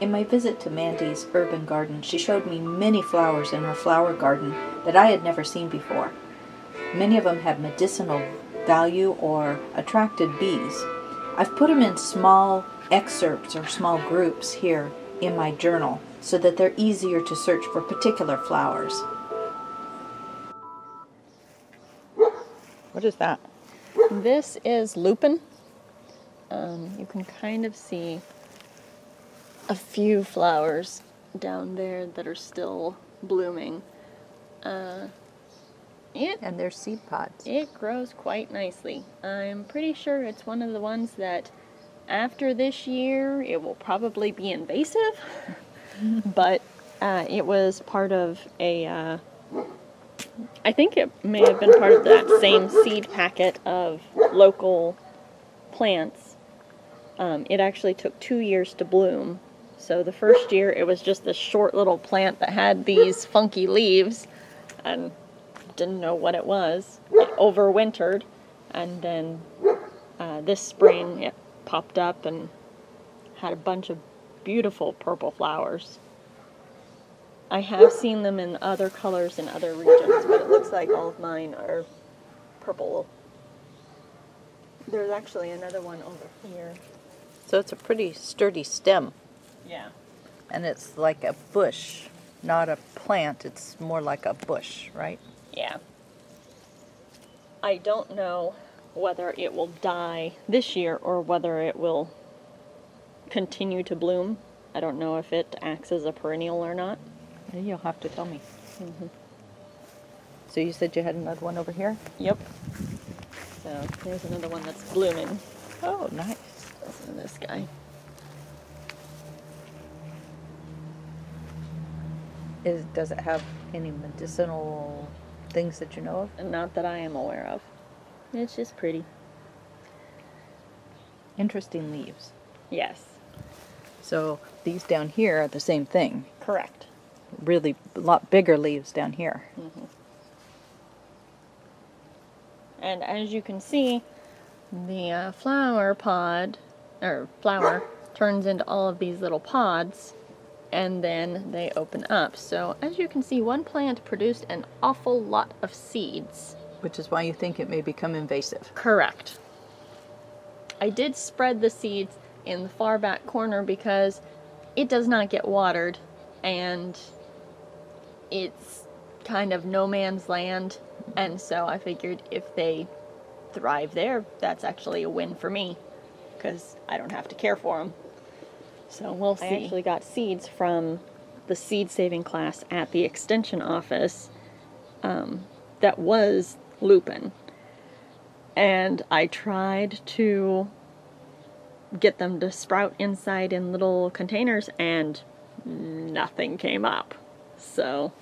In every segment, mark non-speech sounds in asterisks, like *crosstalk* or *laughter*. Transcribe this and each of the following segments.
In my visit to Mandie's urban garden, she showed me many flowers in her flower garden that I had never seen before. Many of them had medicinal value or attracted bees. I've put them in small excerpts or small groups here in my journal so that they're easier to search for particular flowers. What is that? This is lupin. Um, you can kind of see a few flowers down there that are still blooming. Uh, it And they're seed pods. it grows quite nicely. I'm pretty sure it's one of the ones that after this year it will probably be invasive, *laughs* but uh, it was part of a. Uh, I think it may have been part of that same seed packet of local plants. Um, it actually took two years to bloom. So the first year it was just this short little plant that had these funky leaves and didn't know what it was. It overwintered and then uh, this spring it popped up and had a bunch of beautiful purple flowers. I have seen them in other colors in other regions, but it looks like all of mine are purple. There's actually another one over here. So it's a pretty sturdy stem. Yeah. And it's like a bush, not a plant. It's more like a bush, right? Yeah. I don't know whether it will die this year or whether it will continue to bloom. I don't know if it acts as a perennial or not. You'll have to tell me. Mm-hmm. So you said you had another one over here? Yep. So here's another one that's blooming. Oh, nice. To this guy. Is does it have any medicinal things that you know of? And not that I am aware of. It's just pretty. Interesting leaves. Yes. So these down here are the same thing. Correct. Really, a lot bigger leaves down here. And as you can see, the uh, flower pod, or flower, turns into all of these little pods, and then they open up. So as you can see, one plant produced an awful lot of seeds. Which is why you think it may become invasive. Correct. I did spread the seeds in the far back corner because it does not get watered and it's kind of no man's land. And so I figured if they thrive there, that's actually a win for me because I don't have to care for them. So we'll see. I actually got seeds from the seed saving class at the extension office um, that was lupin and I tried to get them to sprout inside in little containers and nothing came up. So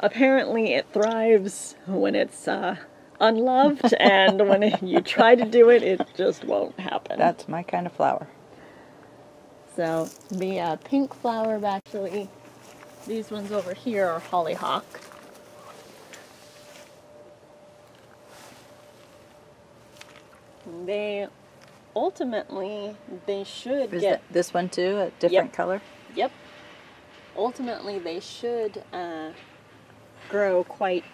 apparently it thrives when it's uh, unloved *laughs* and when it, you try to do it, it just won't happen. That's my kind of flower. So the uh, pink flower actually, these ones over here are hollyhock. They ultimately they should Is get this one too, a different Yep. color? Yep. Ultimately, they should uh, grow quite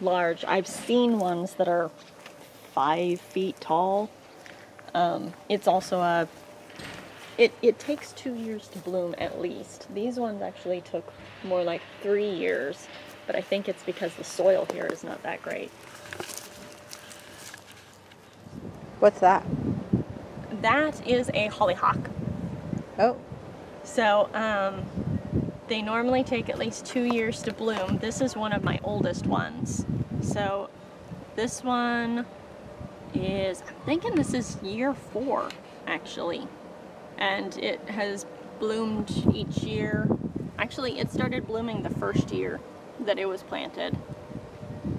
large. I've seen ones that are five feet tall. Um, it's also a. It, it takes two years to bloom at least. These ones actually took more like three years, but I think it's because the soil here is not that great. What's that? That is a hollyhock. Oh, So, um, they normally take at least two years to bloom. This is one of my oldest ones. So, this one is, I'm thinking this is year four, actually. And it has bloomed each year. Actually, it started blooming the first year that it was planted.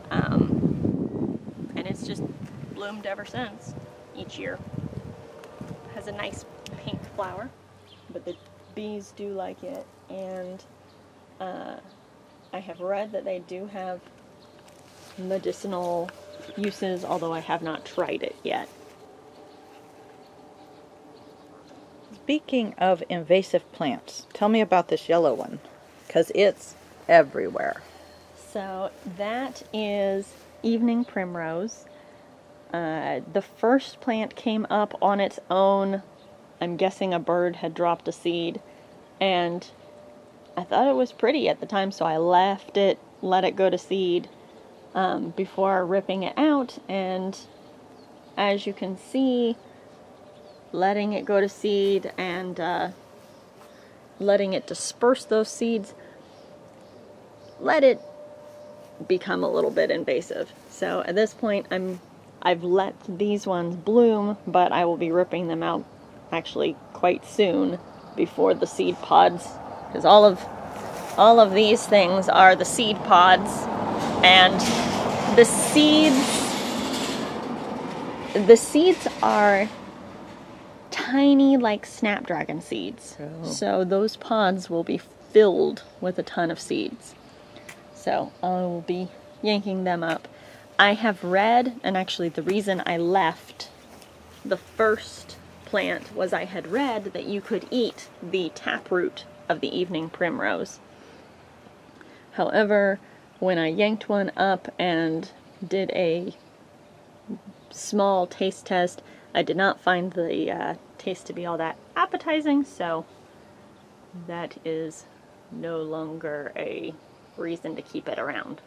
Um, and it's just bloomed ever since, each year. Has a nice pink flower but the bees do like it, and uh, I have read that they do have medicinal uses, although I have not tried it yet. Speaking of invasive plants, tell me about this yellow one, because it's everywhere. So that is evening primrose. Uh, the first plant came up on its own. I'm guessing a bird had dropped a seed, and I thought it was pretty at the time, so I left it, let it go to seed um, before ripping it out. And as you can see, letting it go to seed and uh, letting it disperse those seeds, let it become a little bit invasive. So at this point, I'm I've let these ones bloom, but I will be ripping them out actually quite soon before the seed pods, because all of all of these things are the seed pods, and the seeds the seeds are tiny like snapdragon seeds. Oh. So those pods will be filled with a ton of seeds. So I will be yanking them up. I have read, and actually the reason I left the first plant was I had read that you could eat the taproot of the evening primrose. However, when I yanked one up and did a small taste test, I did not find the uh, taste to be all that appetizing, so that is no longer a reason to keep it around.